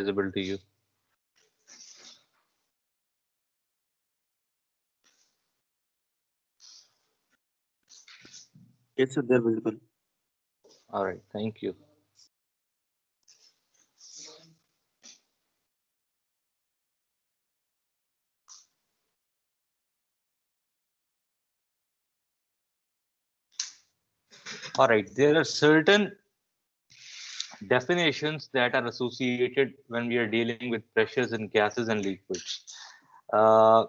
visible to you? Yes, sir, they're visible. All right, thank you. All right, there are certain definitions that are associated when we are dealing with pressures in gases and liquids. Uh,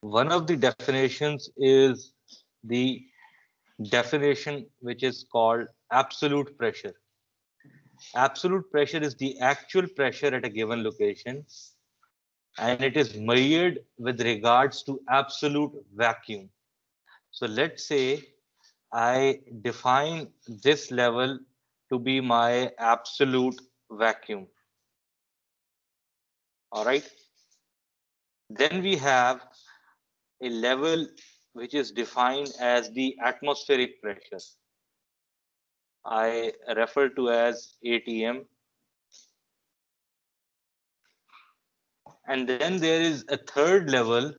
one of the definitions is the definition which is called absolute pressure. Absolute pressure is the actual pressure at a given location and it is measured with regards to absolute vacuum. So let's say I define this level to be my absolute vacuum. All right. Then we have a level which is defined as the atmospheric pressure. I refer to as ATM. And then there is a third level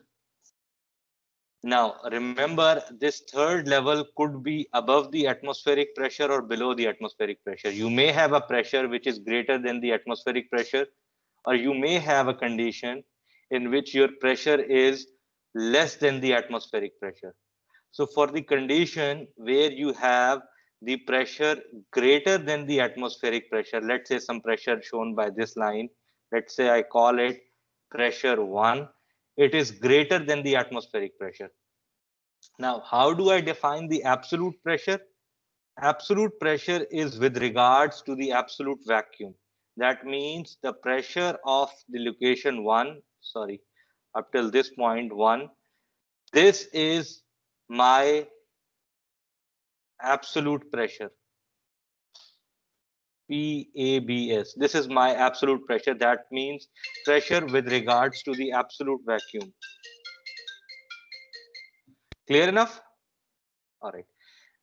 now, remember this third level could be above the atmospheric pressure or below the atmospheric pressure. You may have a pressure which is greater than the atmospheric pressure, or you may have a condition in which your pressure is less than the atmospheric pressure. So for the condition where you have the pressure greater than the atmospheric pressure, let's say some pressure shown by this line, let's say I call it pressure one it is greater than the atmospheric pressure. Now, how do I define the absolute pressure? Absolute pressure is with regards to the absolute vacuum. That means the pressure of the location one, sorry, up till this point one, this is my absolute pressure. PABS. This is my absolute pressure. That means pressure with regards to the absolute vacuum. Clear enough? All right.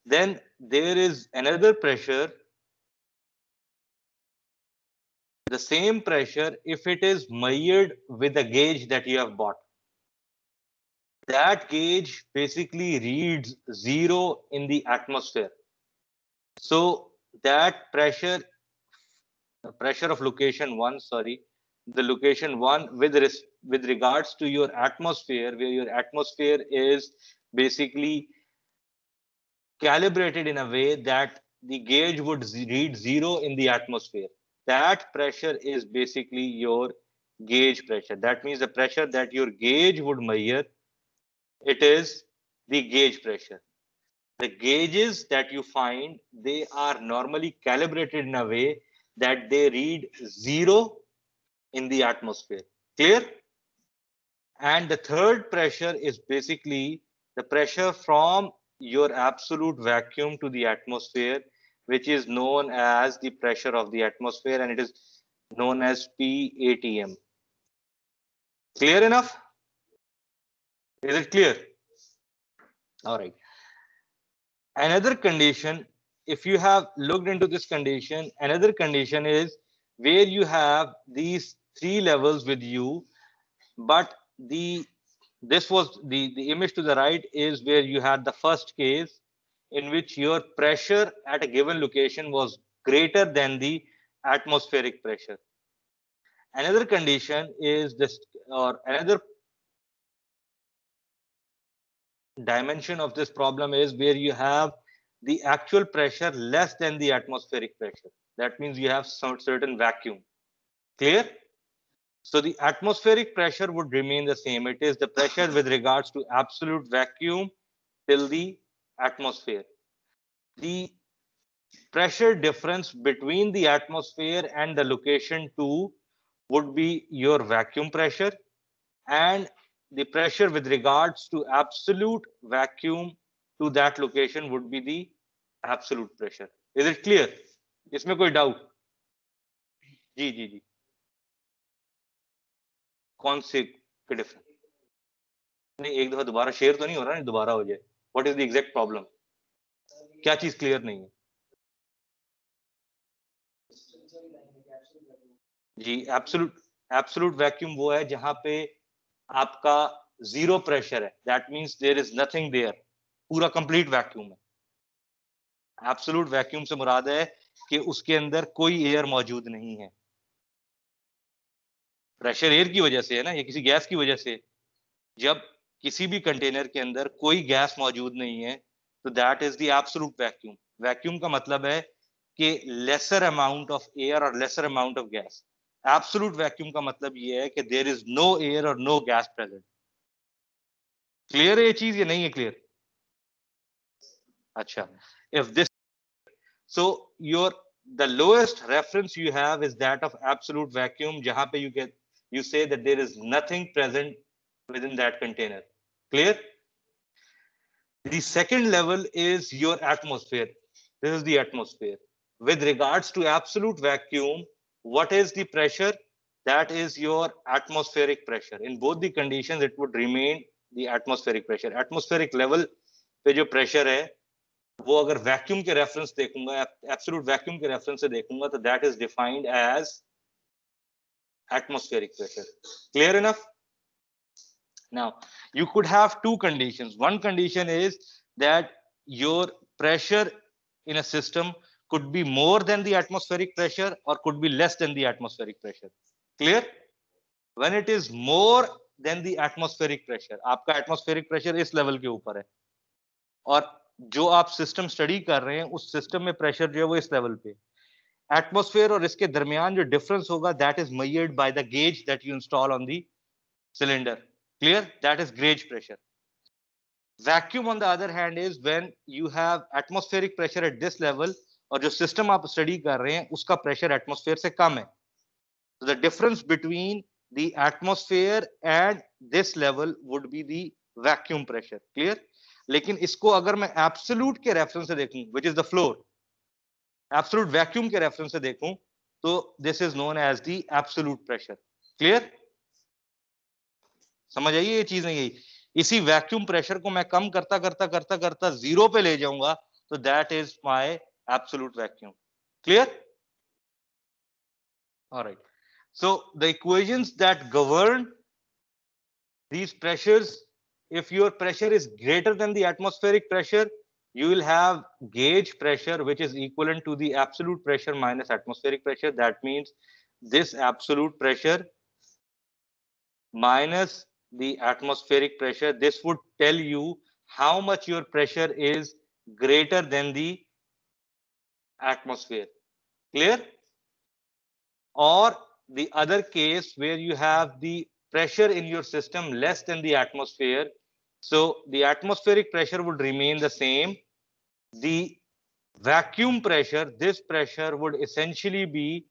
Then there is another pressure. The same pressure if it is measured with a gauge that you have bought. That gauge basically reads zero in the atmosphere. So that pressure the pressure of location one, sorry, the location one with res with regards to your atmosphere, where your atmosphere is basically calibrated in a way that the gauge would read zero in the atmosphere. That pressure is basically your gauge pressure. That means the pressure that your gauge would measure, it is the gauge pressure. The gauges that you find, they are normally calibrated in a way that they read zero in the atmosphere. Clear? And the third pressure is basically the pressure from your absolute vacuum to the atmosphere, which is known as the pressure of the atmosphere and it is known as PATM. Clear enough? Is it clear? All right. Another condition if you have looked into this condition, another condition is where you have these three levels with you, but the this was the, the image to the right is where you had the first case in which your pressure at a given location was greater than the atmospheric pressure. Another condition is this, or another dimension of this problem is where you have the actual pressure less than the atmospheric pressure. That means you have some certain vacuum. Clear? So the atmospheric pressure would remain the same. It is the pressure with regards to absolute vacuum till the atmosphere. The pressure difference between the atmosphere and the location 2 would be your vacuum pressure and the pressure with regards to absolute vacuum to that location would be the absolute pressure. Is it clear? इसमें कोई doubt जी जी जी। कौन से के difference नहीं, एक दफ़ा दोबारा share तो नहीं हो रहा दोबारा हो जाए। What is the exact problem क्या चीज़ क्लियर नहीं है? जी एब्सोल्यूट एब्सोल्यूट वैक्यूम वो है जहाँ पे आपका ज़ीरो प्रेशर है। That means there is nothing there पूरा कंप्लीट वैक्यूम है। एब्सोल्यूट वैक्यूम से मुराद है कि उसके अंदर कोई एयर मौजूद नहीं है। प्रेशर एयर की वजह से है ना, या किसी गैस की वजह से। जब किसी भी कंटेनर के अंदर कोई गैस मौजूद नहीं है तो that is the absolute vacuum vacuum का मतलब है कि लेसर अमाउंट ऑफ़ एयर और lesser amount of gas absolute vacuum का मतलब ये है कि देर इज़ नो एयर और नो गैस प्रेजेंट क्लियर है ये चीज़ या नहीं है clear अच्छा if this so your the lowest reference you have is that of absolute vacuum jahan pe you get you say that there is nothing present within that container clear the second level is your atmosphere this is the atmosphere with regards to absolute vacuum what is the pressure that is your atmospheric pressure in both the conditions it would remain the atmospheric pressure atmospheric level पे जो pressure है वो अगर vacuum के reference देखूँगा absolute vacuum के reference से देखूँगा तो that is defined as atmospheric pressure clear enough now you could have two conditions one condition is that your pressure in a system could be more than the atmospheric pressure और could be less than the atmospheric pressure clear when it is more than the atmospheric pressure आपका atmospheric pressure इस level के ऊपर है। और जो आप system study कर रहे हैं, उस सिस्टम में प्रेशर जो है वो इस लेवल पे एटमोस्फेयर और इसके दरमियान जो डिफरेंस होगा that is measured by the gauge that you install on the cylinder clear that is gauge pressure vacuum, on the other hand, is when you have atmospheric pressure at this level और जो system आप study कर रहे हैं, उसका pressure atmosphere से कम है। The difference between the atmosphere and this level would be the vacuum pressure clear लेकिन इसको अगर मैं एब्सोल्यूट के रेफरेंस से देखूँ which is the floor absolute vacuum के रेफरेंस से देखूँ तो this is known as the absolute pressure clear समझ आइए ये चीज़ नहीं आई? इसी वैक्यूम प्रेशर को मैं कम करता करता करता करता ज़ीरो पे ले जाऊँगा तो that is my absolute vacuum clear All so the the that govern these pressures, if your pressure is greater than the atmospheric pressure, you will have gauge pressure, which is equivalent to the absolute pressure minus atmospheric pressure. That means this absolute pressure minus the atmospheric pressure. This would tell you how much your pressure is greater than the atmosphere. Clear? Or the other case where you have the pressure in your system less than the atmosphere. So the atmospheric pressure would remain the same. The vacuum pressure, this pressure would essentially be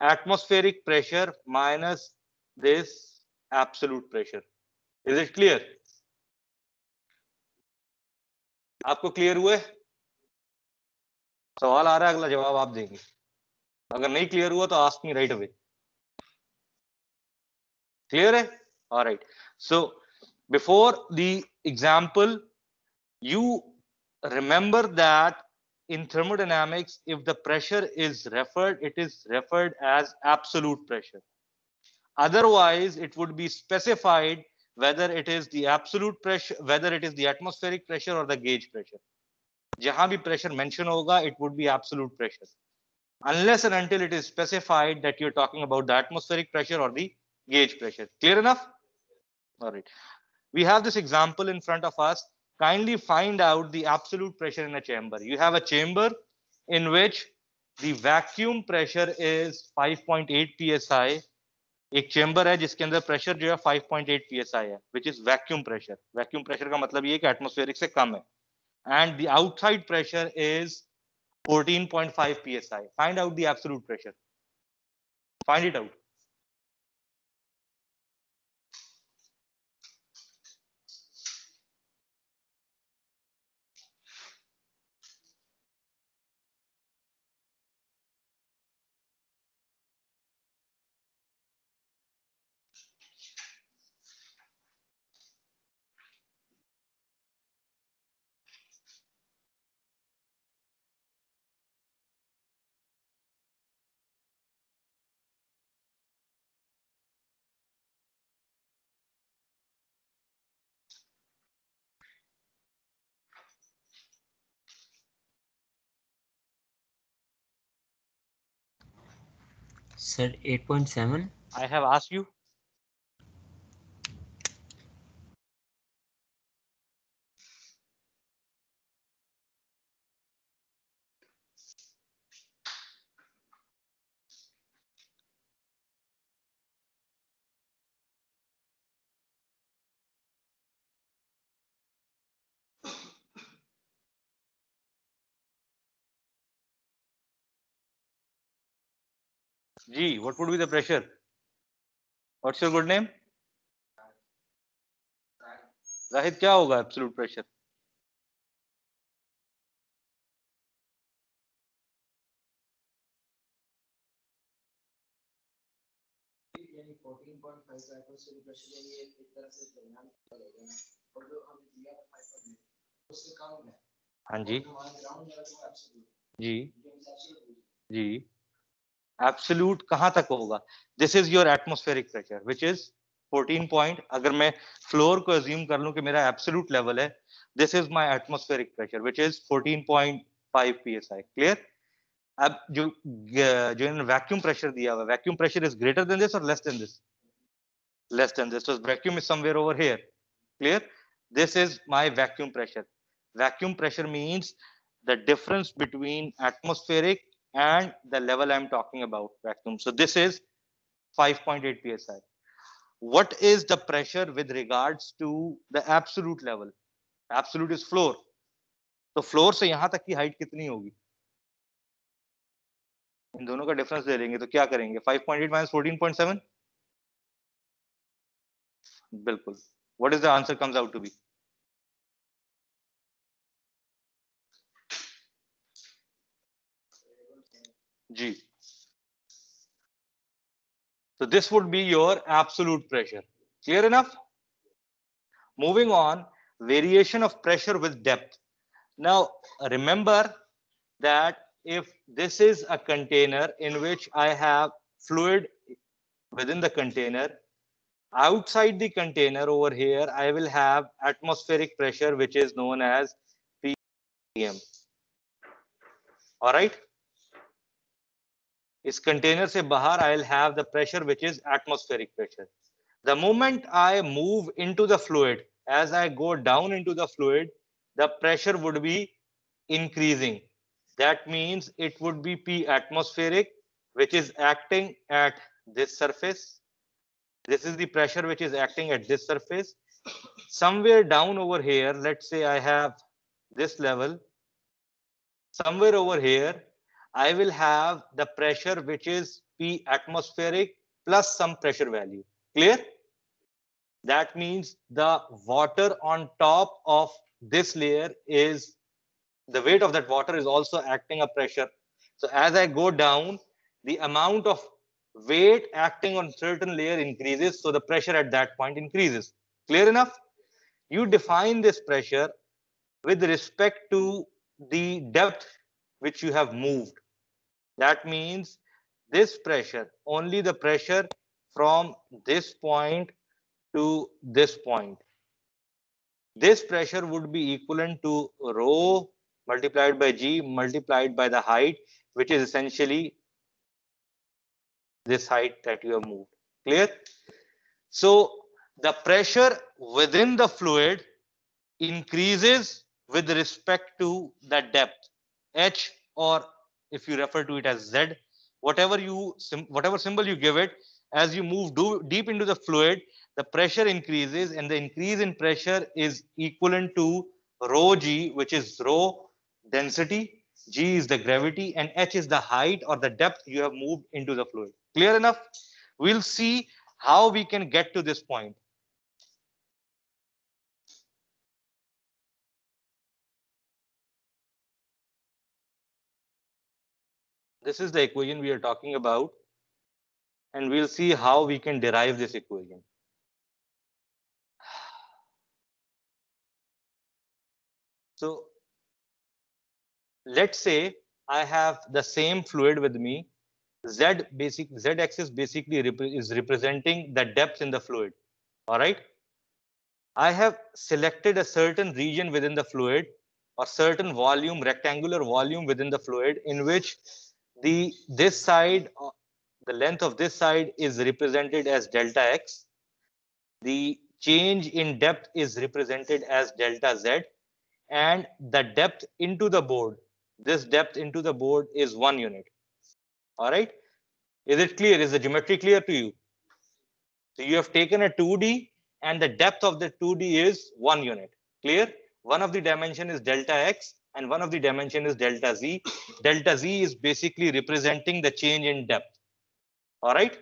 atmospheric pressure minus this absolute pressure. Is it clear? आपको clear हुए सवाल आ रहा है अगला जवाब आप देंगे अगर नहीं क्लियर हुआ तो ask me right away clear hai? all right. So before the example you remember that in thermodynamics if the pressure is referred it is referred as absolute pressure. Otherwise it would be specified whether it is the absolute pressure whether it is the atmospheric pressure or the gauge pressure. jahan bhi pressure mention hoga it would be absolute pressure. Unless and until it is specified that you're talking about the atmospheric pressure or the gauge pressure. Clear enough? All right. We have this example in front of us. Kindly find out the absolute pressure in a chamber. You have a chamber in which the vacuum pressure is 5.8 psi. एक chamber है जिसके अंदर pressure जो है 5.8 psi है which is vacuum pressure. Vacuum pressure का मतलब ये है कि एटमोस्फेरिक से कम है and the outside pressure is 14.5 psi. Find out the absolute pressure. Find it out. Sir, 8.7. I have asked you. G, what would be the pressure? What's your good name? Zahid, क्या होगा absolute pressure? हाँ जी जी जी absolute कहाँ तक होगा? This is your atmospheric pressure which is 14 point अगर मैं floor को assume कर लूँ कि मेरा एब्सोल्यूट लेवल है this is my atmospheric pressure which is 14.5 psi clear अब जो जो इन्होंने वैक्यूम प्रेशर दिया हुआ vacuum pressure is greater than this और less than this less than this so vacuum is somewhere over here, clear? This is my vacuum pressure. Vacuum pressure means the difference between atmospheric and the level I'm talking about vacuum. So this is 5.8 psi. What is the pressure with regards to the absolute level? Absolute is floor. तो floor से यहां तक की height कितनी होगी इन दोनों का difference ले लेंगे तो क्या करेंगे 5.8 माइनस 14.7 बिल्कुल what is the answer comes out to be G. So this would be your absolute pressure. Clear enough? Moving on, variation of pressure with depth. Now, remember that if this is a container in which I have fluid within the container, outside the container over here, I will have atmospheric pressure, which is known as PM. All right. इस container से बाहर I will have the pressure which is atmospheric pressure the moment i move into the fluid as i go down into the fluid the pressure would be increasing that means it would be p atmospheric which is acting at this surface this is the pressure which is acting at this surface somewhere down over here let's say i have this level somewhere over here I will have the pressure which is P atmospheric plus some pressure value. Clear? That means the water on top of this layer is the weight of that water is also acting a pressure. So as I go down, the amount of weight acting on certain layer increases. So the pressure at that point increases. Clear enough? You define this pressure with respect to the depth which you have moved. That means this pressure, only the pressure from this point to this point. This pressure would be equivalent to rho multiplied by g multiplied by the height, which is essentially this height that you have moved. Clear? So the pressure within the fluid increases with respect to the depth h or if you refer to it as Z, whatever you whatever symbol you give it, as you move do, deep into the fluid, the pressure increases and the increase in pressure is equivalent to rho g, which is rho density, g is the gravity, and h is the height or the depth you have moved into the fluid. Clear enough? We'll see how we can get to this point. This is the equation we are talking about. And we'll see how we can derive this equation. So let's say I have the same fluid with me. Z basic Z axis basically rep is representing the depth in the fluid. All right. I have selected a certain region within the fluid or certain volume, rectangular volume within the fluid in which the this side uh, the length of this side is represented as delta x. The change in depth is represented as delta z and the depth into the board, this depth into the board is one unit. All right. Is it clear? Is the geometry clear to you? So you have taken a 2D and the depth of the 2D is one unit. Clear? One of the dimension is delta x and one of the dimension is delta z. Delta z is basically representing the change in depth. All right.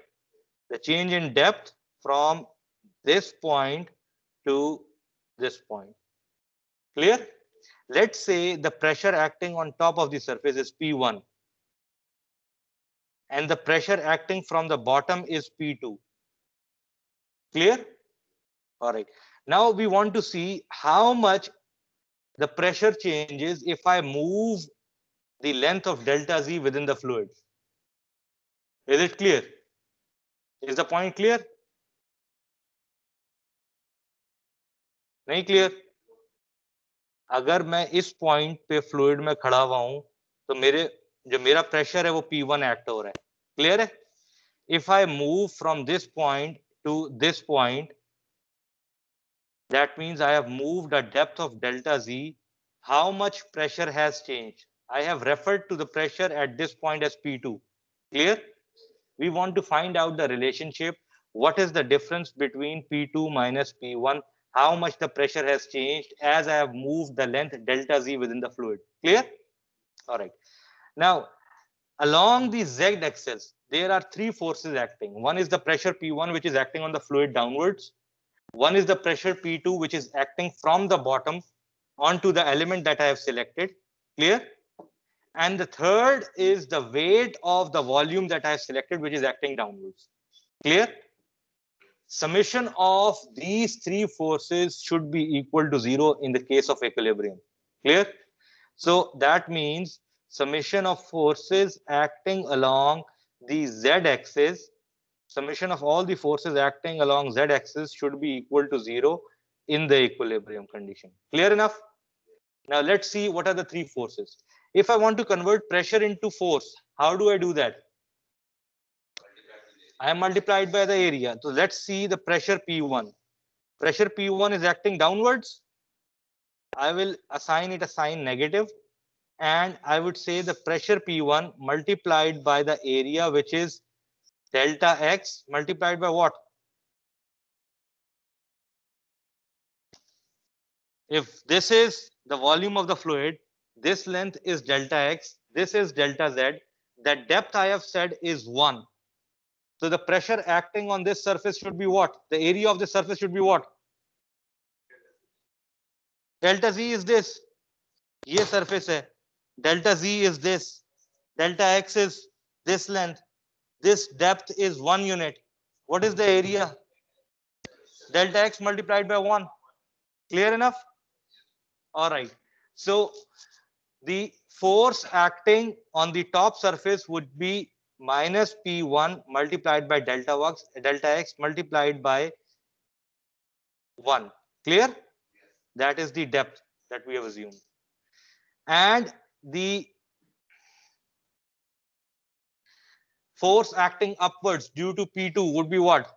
The change in depth from this point to this point. Clear? Let's say the pressure acting on top of the surface is P1 and the pressure acting from the bottom is P2. Clear? All right. Now we want to see how much the pressure changes if I move the length of delta Z within the fluid. Is it clear? Is the point clear? नहीं clear अगर मैं इस point पे fluid में खड़ा हुआ हूँ तो मेरे जो मेरा प्रेशर है वो P1 एक्ट हो रहा है क्लियर है if I move from this point to this point that means I have moved a depth of delta Z how much pressure has changed I have referred to the pressure at this point as P2 clear we want to find out the relationship what is the difference between P2 minus P1 how much the pressure has changed as I have moved the length delta Z within the fluid. Clear? All right. Now, along the Z axis, there are three forces acting. One is the pressure P1, which is acting on the fluid downwards. One is the pressure P2, which is acting from the bottom onto the element that I have selected. Clear? And the third is the weight of the volume that I have selected, which is acting downwards. Clear? summation of these three forces should be equal to zero in the case of equilibrium. Clear? So that means summation of forces acting along the z-axis, summation of all the forces acting along z-axis should be equal to zero in the equilibrium condition. Clear enough? Now let's see what are the three forces. If I want to convert pressure into force, how do I do that? I am multiplied by the area. So let's see the pressure P1. Pressure P1 is acting downwards. I will assign it a sign negative and I would say the pressure P1 multiplied by the area which is delta X multiplied by what? If this is the volume of the fluid, this length is delta X, this is delta Z, the depth I have said is 1 so the pressure acting on this surface should be what? The area of the surface should be what? Delta Z is this. Ye surface hai. Delta Z is this. Delta X is this length. This depth is one unit. What is the area? Delta X multiplied by one. Clear enough? All right. So the force acting on the top surface would be minus P1 multiplied by delta x, delta x multiplied by 1. Clear? That is the depth that we have assumed. And the force acting upwards due to P2 would be what?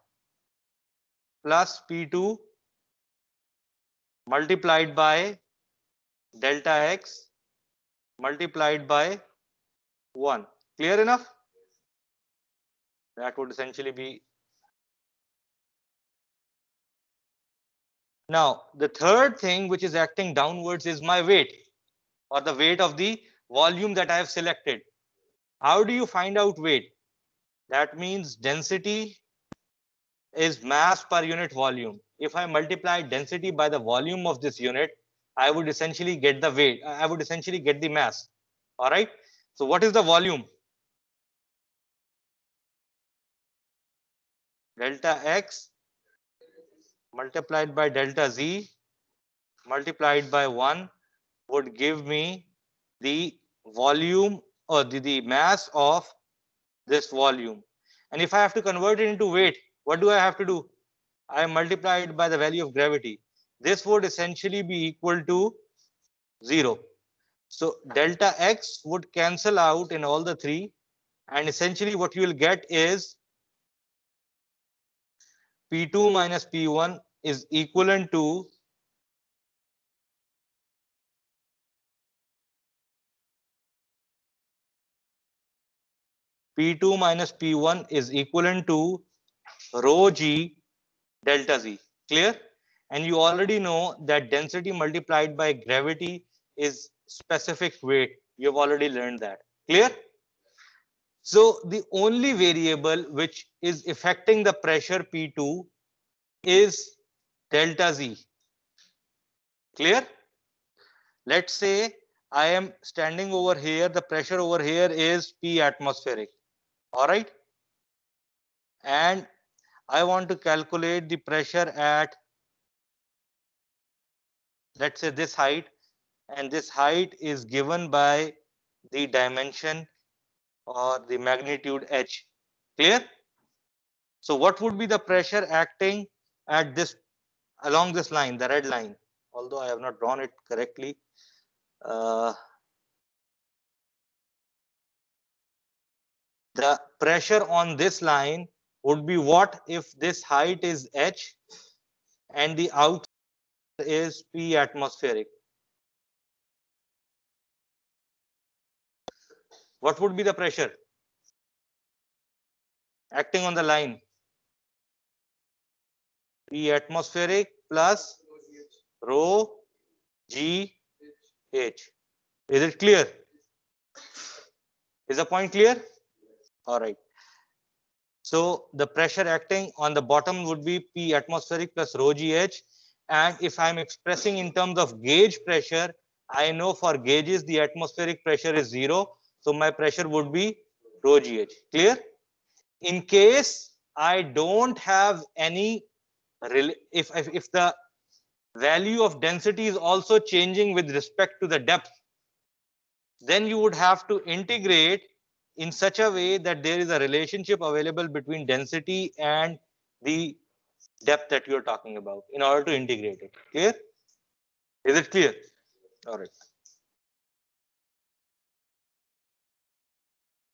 Plus P2 multiplied by delta x multiplied by 1. Clear enough? that would essentially be now the third thing which is acting downwards is my weight or the weight of the volume that I have selected. How do you find out weight? That means density is mass per unit volume. If I multiply density by the volume of this unit, I would essentially get the weight. I would essentially get the mass. All right. So what is the volume? delta x multiplied by delta z multiplied by 1 would give me the volume or the, the mass of this volume. And if I have to convert it into weight, what do I have to do? I multiply it by the value of gravity. This would essentially be equal to 0. So delta x would cancel out in all the three And essentially what you will get is P2 minus P1 is equivalent to P2 minus P1 is equivalent to rho G delta Z. Clear? And you already know that density multiplied by gravity is specific weight. You've already learned that. Clear? So the only variable which is affecting the pressure P2 is delta Z. Clear? Let's say I am standing over here. The pressure over here is P atmospheric. All right. And I want to calculate the pressure at, let's say this height. And this height is given by the dimension or the magnitude h. Clear? So what would be the pressure acting at this along this line, the red line? Although I have not drawn it correctly. Uh, the pressure on this line would be what if this height is h and the out is p atmospheric what would be the pressure acting on the line? P atmospheric plus rho G H. Is it clear? Is the point clear? All right. So the pressure acting on the bottom would be P atmospheric plus rho GH. And if I'm expressing in terms of gauge pressure, I know for gauges the atmospheric pressure is zero. So my pressure would be rho gh. Clear? In case I don't have any, if, if, if the value of density is also changing with respect to the depth, then you would have to integrate in such a way that there is a relationship available between density and the depth that you're talking about in order to integrate it. Clear? Is it clear? All right.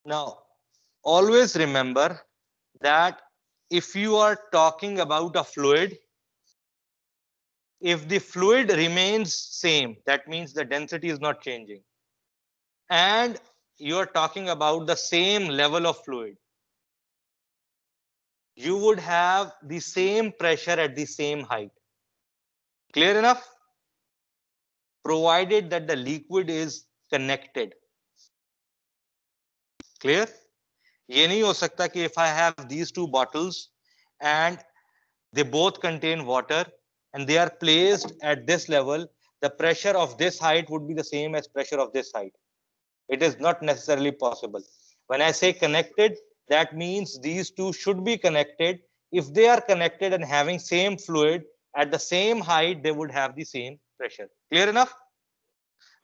Now, always remember that if you are talking about a fluid, if the fluid remains same, that means the density is not changing. And you're talking about the same level of fluid. You would have the same pressure at the same height. Clear enough? Provided that the liquid is connected. clear ये नहीं हो सकता कि if I have these two bottles and they both contain water and they are placed at this level, the pressure of this height would be the same as pressure of this height. It is not necessarily possible. When I say connected, that means these two should be connected. If they are connected and having same fluid at the same height, they would have the same pressure. Clear enough?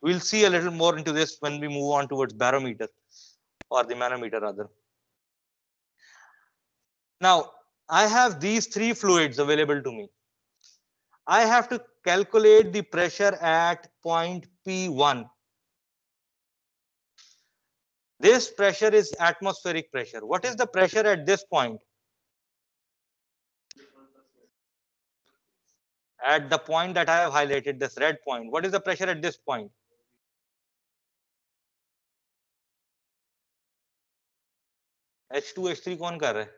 We'll see a little more into this when we move on towards barometer or the manometer rather. Now, I have these three fluids available to me. I have to calculate the pressure at point P1. This pressure is atmospheric pressure. What is the pressure at this point? At the point that I have highlighted, this red point. What is the pressure at this point? H2, H3 कौन कर रहा है?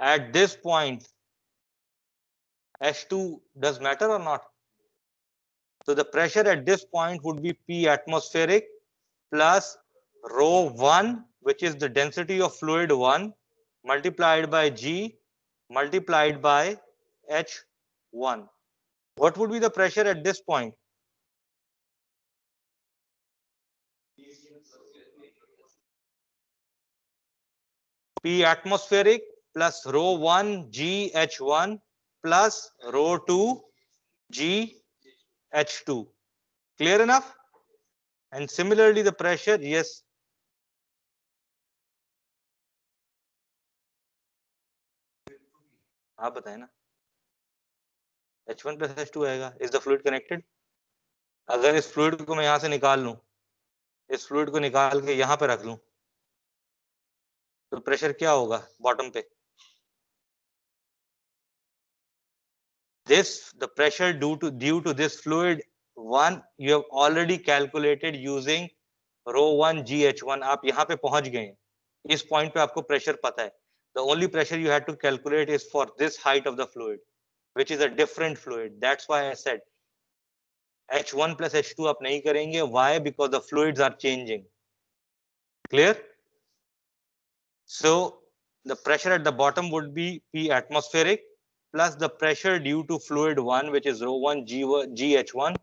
At this point, H2 does matter or not? So the pressure at this point would be P atmospheric plus rho 1, which is the density of fluid 1, multiplied by G multiplied by H1. What would be the pressure at this point? P atmospheric plus rho 1 G H1 plus rho 2 G H2. Clear enough? And similarly, the pressure, yes. आप बताए ना। H1 plus H2 आएगा। Is the fluid connected अगर इस fluid को मैं यहाँ से निकाल लूँ इस फ्लूड को निकाल के यहाँ पे रख लूँ तो प्रेशर क्या होगा बॉटम पे? This the pressure due to due to this one you have already calculated using rho one g h one आप यहाँ पे पहुँच गए हैं। इस पॉइंट पे आपको प्रेशर पता है। The only pressure you have to calculate is for this height of the fluid which is a different fluid that's why I set h one plus h two आप नहीं करेंगे। Why because the fluid are changing clear so the pressure at the bottom would be p atmospheric plus the pressure due to fluid one which is rho one g g h one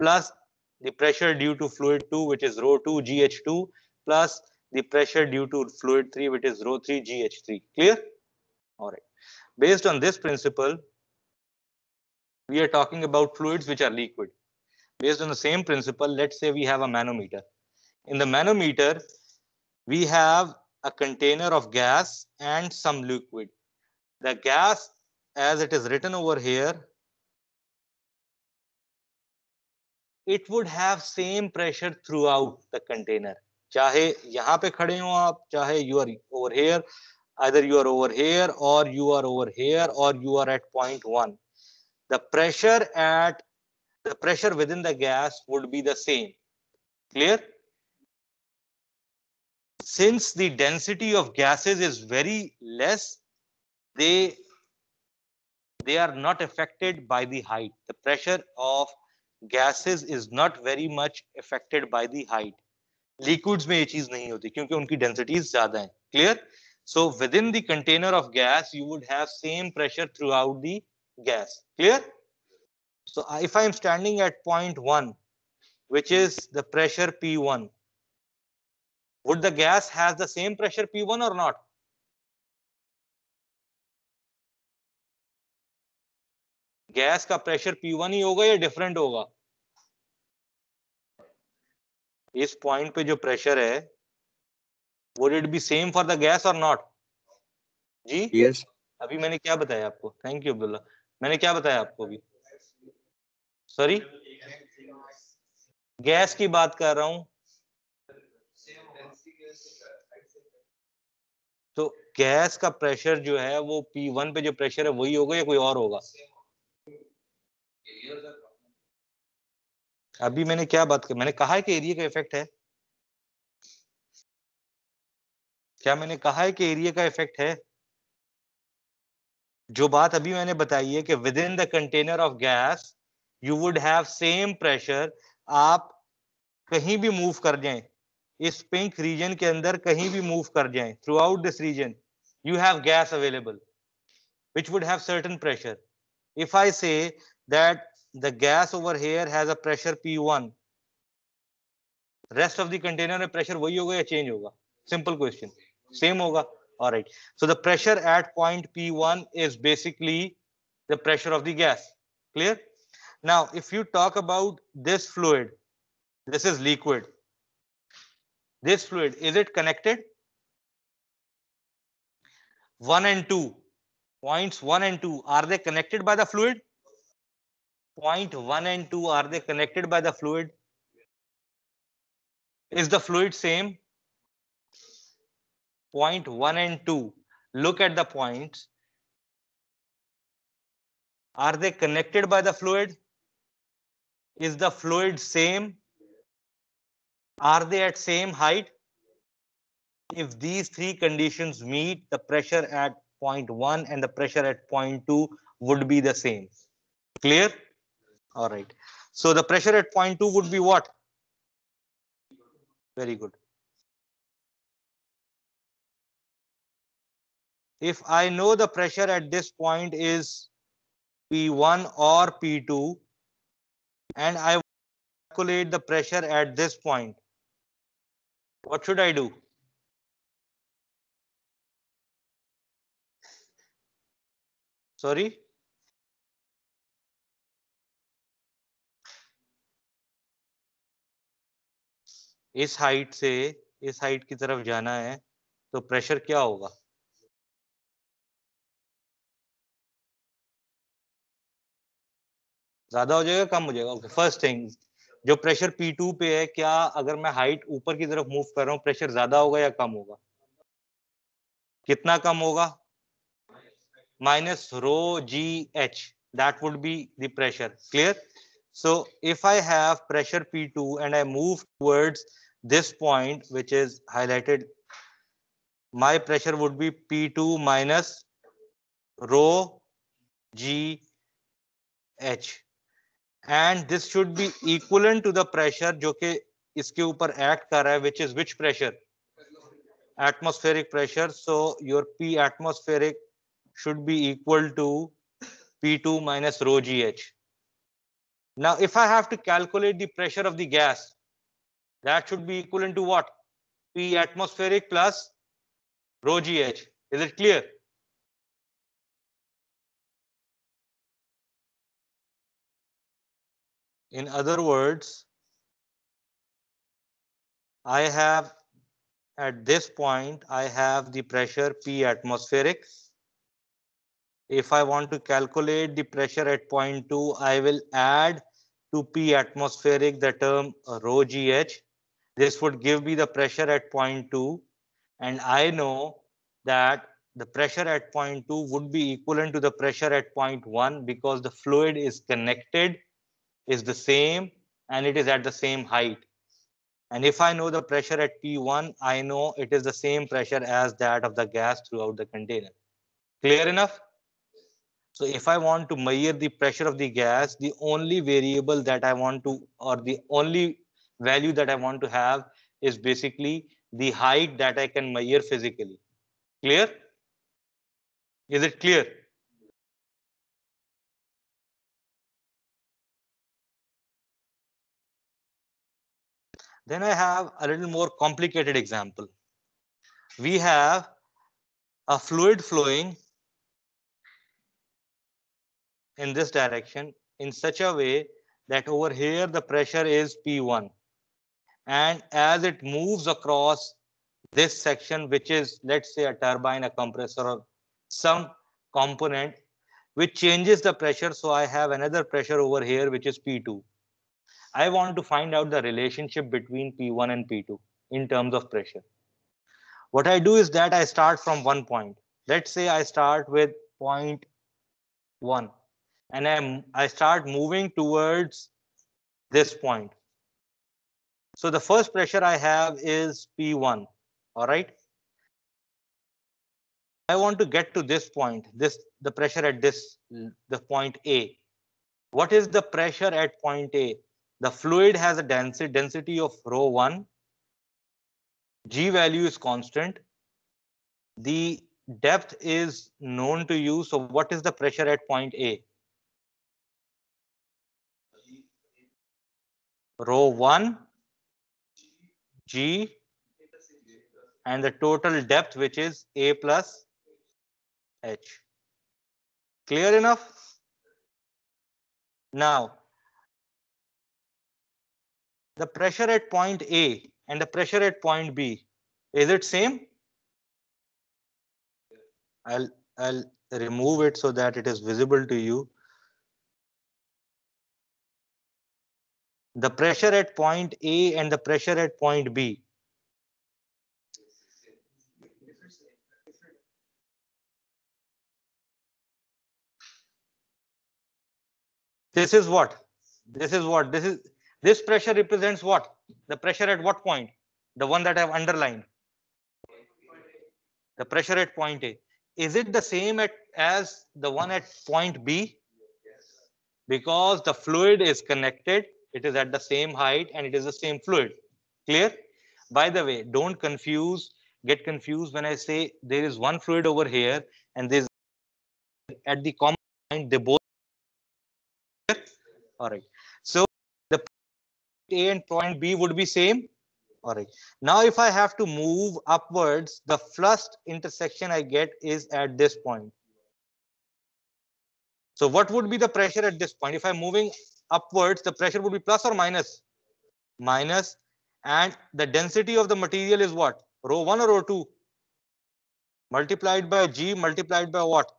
plus the pressure due to fluid 2, which is rho 2 GH2, plus the pressure due to fluid 3, which is rho 3 GH3. Clear? All right. Based on this principle, we are talking about fluids which are liquid. Based on the same principle, let's say we have a manometer. In the manometer, we have a container of gas and some liquid. The gas, as it is written over here, it would have same pressure throughout the container. चाहे यहाँ पे खड़े हो आप चाहे you are over here either you are over here or you are over here or you are at point one the pressure at the pressure within the gas would be the same clear since the density of gases is very less, they, they are not affected by the height. The pressure of gases is not very much affected by the height liquids में ये चीज़ नहीं होती, क्योंकि उनकी densities ज़्यादा है. Clear so within the container of gas you would have same pressure throughout the gas. Clear? So if i am standing one point 1 which is the pressure p1 would the gas has the same pressure p1 और not gas का pressure P1 ही होगा या different होगा? इस point पे जो pressure है would it be same for the gas और नॉट जी? Yes yes. अभी मैंने क्या बताया आपको? थैंक यू अब्दुल्ला मैंने क्या बताया आपको अभी? सॉरी गैस की बात कर रहा हूँ। तो गैस का प्रेशर जो है वो P1 पे जो प्रेशर है वही होगा या कोई और होगा? अभी मैंने क्या बात कर मैंने कहा है कि एरिया का इफ़ेक्ट है। क्या मैंने कहा है कि एरिया का इफ़ेक्ट है? जो बात अभी मैंने बताई है कि within the container of gas you would have same pressure आप कहीं भी मूव कर जाएँ, इस पिंक रीजन के अंदर कहीं भी मूव कर जाएँ throughout this region you have gas available which would have certain pressure. If i say that the gas over here has a pressure p1 rest of the container में pressure वही होगा या change होगा simple question same होगा all right so the pressure at point p1 is basically the pressure of the gas clear now if you talk about this fluid this is liquid this fluid, is it connected? 1 and 2, points 1 and 2, are they connected by the fluid? Point 1 and 2, are they connected by the fluid? Is the fluid same? Point 1 and 2, look at the points. Are they connected by the fluid? Is the fluid same? Are they at same height? If these three conditions meet, the pressure at point 1 and the pressure at point 2 would be the same. Clear? All right. So the pressure at point 2 would be what? Very good. If I know the pressure at this point is P1 or P2 and I calculate the pressure at this point, what should I do? Sorry? इस height से, इस height की तरफ़ जाना है तो pressure क्या होगा? ज़्यादा हो जाएगा, कम हो जाएगा। ओके फ़र्स्ट थिंग जो प्रेशर P2 पे है, क्या अगर मैं हाइट ऊपर की तरफ़ मूव कर रहा हूँ प्रेशर ज़्यादा होगा या कम होगा? कितना कम होगा? Minus rho g h that would be the pressure clear so, if i have pressure p2 and i move towards this point which is highlighted my pressure would be p2 minus rho g h and this should be equivalent to the pressure जो कि इसके ऊपर act कर रहा है which is which pressure atmospheric pressure so your p atmospheric should be equal to p2 minus rho gh now if i have to calculate the pressure of the gas that should be equivalent to what p atmospheric plus rho gh is it clear In other words, I have at this point, I have the pressure P atmospheric. If I want to calculate the pressure at point 2, I will add to P atmospheric the term rho GH. This would give me the pressure at point 2. And I know that the pressure at point 2 would be equivalent to the pressure at point 1 because the fluid is connected is the same and it is at the same height. And if I know the pressure at P1, I know it is the same pressure as that of the gas throughout the container. Clear enough? So if I want to measure the pressure of the gas, the only variable that I want to, or the only value that I want to have is basically the height that I can measure physically. Clear? Is it clear? Then I have a little more complicated example. We have a fluid flowing in this direction in such a way that over here the pressure is P1. And as it moves across this section, which is, let's say, a turbine, a compressor, or some component, which changes the pressure. So I have another pressure over here, which is P2. I want to find out the relationship between P1 and P2 in terms of pressure. What I do is that I start from one point. Let's say I start with point one and I'm, I start moving towards this point. So the first pressure I have is P1, all right? I want to get to this point, this the pressure at this, the point A. What is the pressure at point A? the fluid has a density density of rho 1 g value is constant the depth is known to you so what is the pressure at point a rho 1 g and the total depth which is a plus h clear enough now the pressure at point A and the pressure at point B, is it same? I'll, I'll remove it so that it is visible to you. The pressure at point A and the pressure at point B. This is what? This is what? This is this pressure represents what? The pressure at what point? The one that I've underlined. The pressure at point A. Is it the same at, as the one at point B? Because the fluid is connected, it is at the same height and it is the same fluid. Clear? By the way, don't confuse, get confused when I say there is one fluid over here and there's at the common point, they both. All right. So the point A and point B would be same. All right. Now, if I have to move upwards, the first intersection I get is at this point. So what would be the pressure at this point? If I'm moving upwards, the pressure would be plus or minus? Minus. And the density of the material is what? Rho 1 or rho 2? Multiplied by G multiplied by what?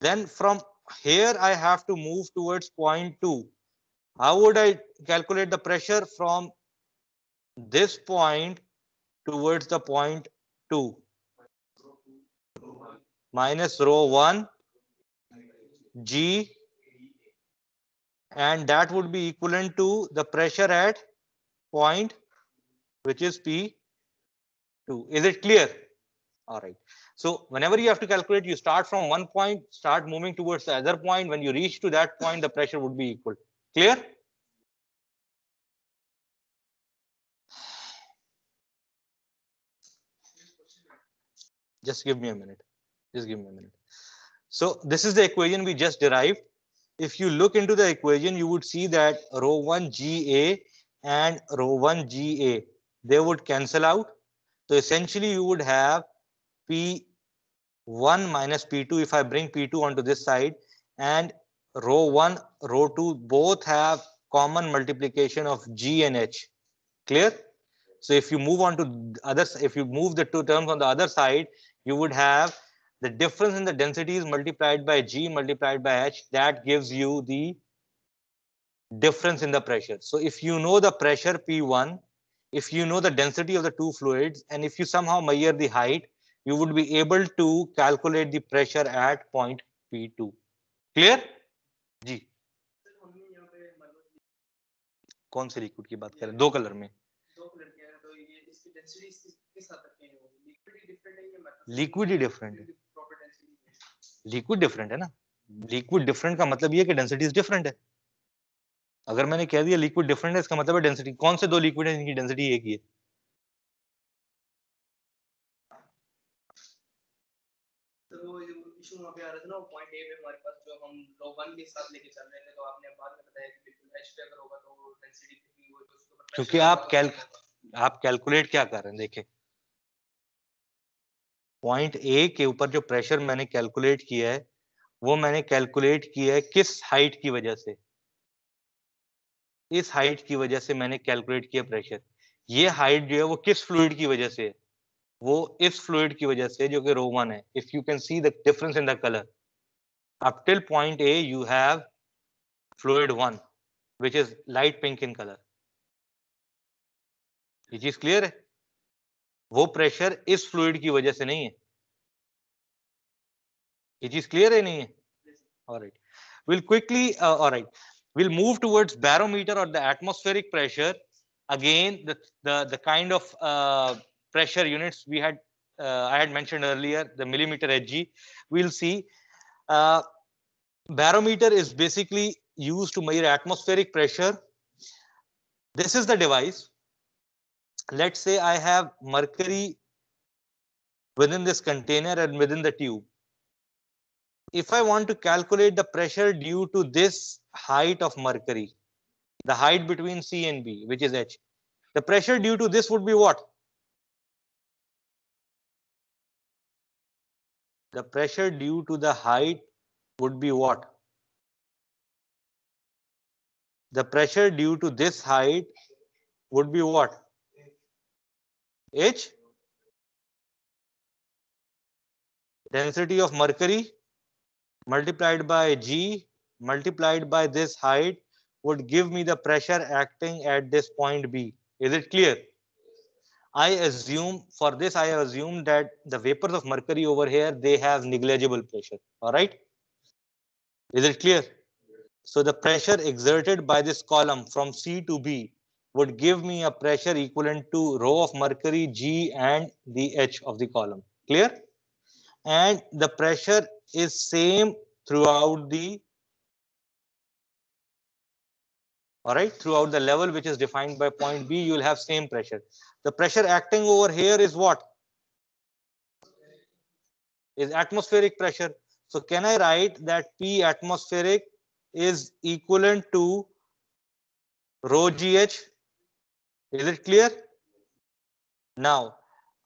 Then from here, I have to move towards point 2 How would I calculate the pressure from this point towards the point 2? Minus rho 1 G and that would be equivalent to the pressure at point which is P2. Is it clear? All right. So whenever you have to calculate, you start from one point, start moving towards the other point. When you reach to that point, the pressure would be equal. Clear? Just give me a minute. Just give me a minute. So this is the equation we just derived. If you look into the equation, you would see that rho 1 GA and rho 1 GA, they would cancel out. So essentially you would have P1 minus P2 if I bring P2 onto this side and rho 1, rho 2 both have common multiplication of G and H. Clear? So if you move on to others, if you move the two terms on the other side, you would have the difference in the densities multiplied by G multiplied by H, that gives you the difference in the pressure. So if you know the pressure P1, if you know the density of the two fluids, and if you somehow measure the height, you would be able to calculate the pressure at point P2. Clear? जी कौन से liquid की बात करें दो colour में liquid ही different है liquid different है ना? लिक्विड डिफरेंट का मतलब ये कि डेंसिटी डिफरेंट है। अगर मैंने कह दिया लिक्विड डिफरेंट है इसका मतलब है डेंसिटी कौन से दो लिक्विड है जिनकी डेंसिटी एक ही है? तो इशू वहाँ पे आ रहा था ना पॉइंट ए पे हमारे पास जो हम वन के साथ लेके चल रहे थे तो आपने बाद में बताया कि बिल्कुल एच पे अगर होगा तो डेंसिटी कितनी होगी तो उसके ऊपर क्योंकि आप कैल आप कैलकुलेट क्या कर रहे हैं? देखें पॉइंट ए के ऊपर जो प्रेशर मैंने कैलकुलेट किया है, वो मैंने कैलकुलेट किया है किस हाइट की वजह से? इस हाइट की वजह से मैंने कैलकुलेट किया प्रेशर ये हाइट जो है वो किस फ्लूइड की वजह से है? वो इस फ्लूड की वजह से जो कि रो वन है. If you can see the difference in the colour up till point A you have fluid 1 which is light pink in color. ये चीज़ क्लियर है? वो प्रेशर इस फ्लूइड की वजह से नहीं है ये चीज क्लियर है नहीं है alright we'll quickly uh, alright we'll move towards barometer or the atmospheric pressure again the the the kind of uh, pressure units we had uh, i had mentioned earlier the millimeter hg we'll see uh, barometer is basically used to measure atmospheric pressure this is the device let's say i have mercury within this container and within the tube if I want to calculate the pressure due to this height of mercury, the height between C and B, which is H, the pressure due to this would be what? The pressure due to the height would be what? The pressure due to this height would be what? H? Density of mercury multiplied by G multiplied by this height would give me the pressure acting at this point B. Is it clear? I assume for this, I assume that the vapors of mercury over here, they have negligible pressure. All right. Is it clear? So the pressure exerted by this column from C to B would give me a pressure equivalent to rho of mercury G and the H of the column. Clear? And the pressure is same throughout the all right throughout the level which is defined by point b you will have same pressure the pressure acting over here is what is atmospheric pressure so can i write that p atmospheric is equivalent to rho gh is it clear? Now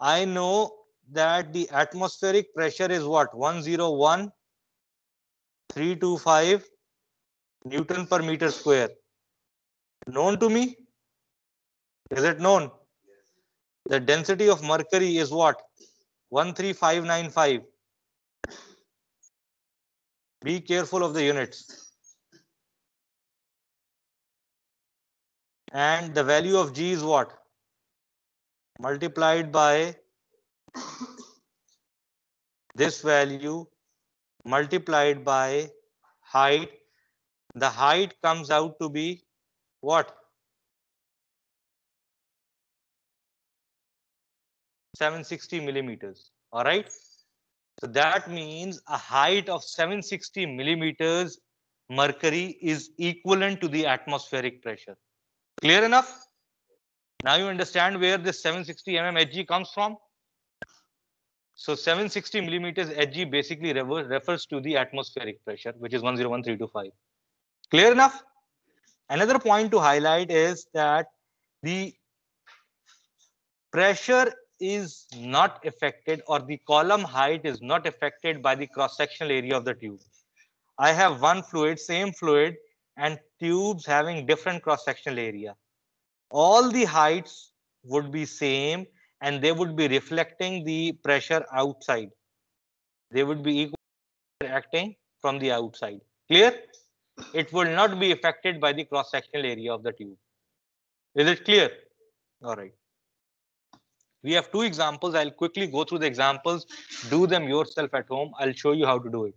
i know that the atmospheric pressure is what? 101 325 newton per meter square. Known to me? Is it known? The density of mercury is what? 13595 be careful of the units And the value of G is what? Multiplied by this value multiplied by height. The height comes out to be what? 760 millimeters. All right. So that means a height of 760 millimeters mercury is equivalent to the atmospheric pressure. Clear enough? Now you understand where this 760 mm Hg comes from? So 760 millimeters Hg basically refers to the atmospheric pressure, which is 101325. Clear enough? Another point to highlight is that the pressure is not affected or the column height is not affected by the cross-sectional area of the tube. I have one fluid, same fluid and tubes having different cross-sectional area. All the heights would be same and they would be reflecting the pressure outside. They would be equal acting from the outside. Clear? It will not be affected by the cross-sectional area of the tube. Is it clear? All right. We have two examples. I'll quickly go through the examples. Do them yourself at home. I'll show you how to do it.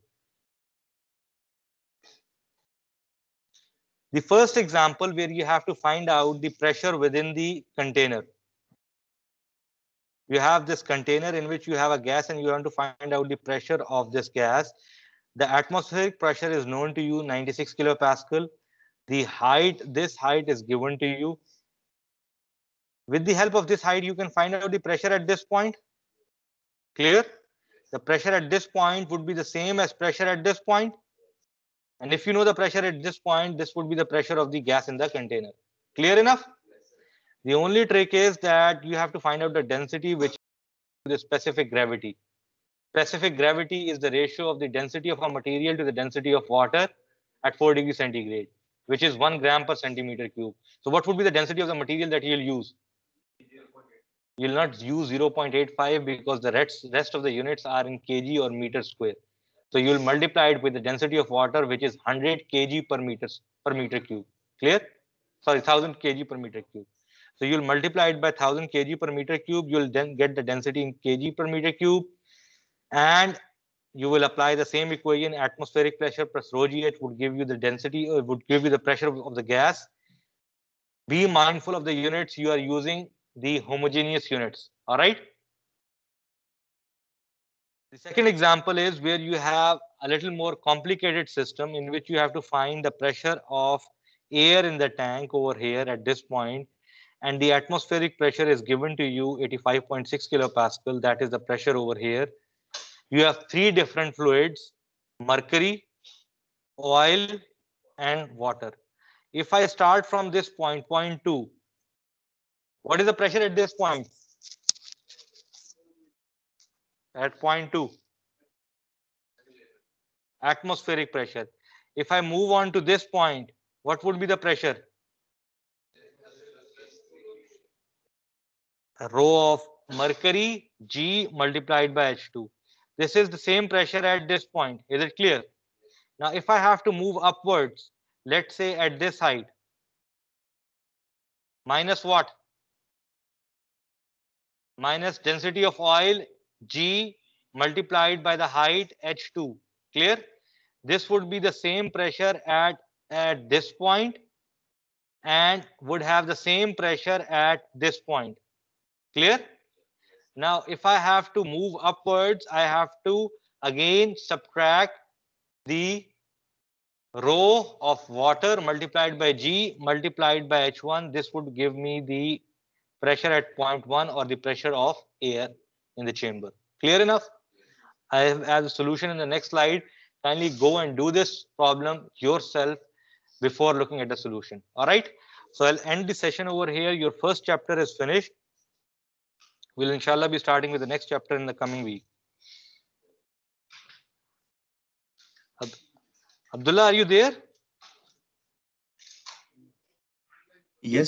The first example where you have to find out the pressure within the container. You have this container in which you have a gas and you want to find out the pressure of this gas. The atmospheric pressure is known to you 96 kilopascal. The height, this height is given to you with the help of this height, you can find out the pressure at this point. Clear? The pressure at this point would be the same as pressure at this point. And if you know the pressure at this point, this would be the pressure of the gas in the container. Clear enough? The only trick is that you have to find out the density which the specific gravity. Specific gravity is the ratio of the density of a material to the density of water at 4 degrees centigrade, which is 1 gram per centimeter cube. So what would be the density of the material that you'll use? you'll not use 0.85 because the rest, rest of the units are in kg or meter square. So you'll multiply it with the density of water, which is 100 kg per meter per meter cube. Clear? Sorry, 1000 kg per meter cube. So you'll multiply it by 1000 kg per meter cube. You'll then get the density in kg per meter cube. And you will apply the same equation, atmospheric pressure plus rho g h would give you the density, or uh, would give you the pressure of, of the gas. Be mindful of the units you are using the homogeneous units. All right. The second example is where you have a little more complicated system in which you have to find the pressure of air in the tank over here at this point and the atmospheric pressure is given to you 85.6 kilopascal. That is the pressure over here. You have three different fluids mercury oil and water. If i start from this point point 2 what is the pressure at this point? At point two. Atmospheric pressure. If I move on to this point, what would be the pressure? Rho of mercury G multiplied by H2. This is the same pressure at this point. Is it clear? Now, if I have to move upwards, let's say at this height, minus what? minus density of oil G multiplied by the height H2. Clear? This would be the same pressure at, at this point and would have the same pressure at this point. Clear? Now, if I have to move upwards, I have to again subtract the rho of water multiplied by G multiplied by H1. This would give me the pressure at point one or the pressure of air in the chamber. Clear enough? I have as a solution in the next slide. Kindly go and do this problem yourself before looking at the solution. All right. So I'll end the session over here. Your first chapter is finished. We'll inshallah be starting with the next chapter in the coming week. Abdullah, are you there? Yes.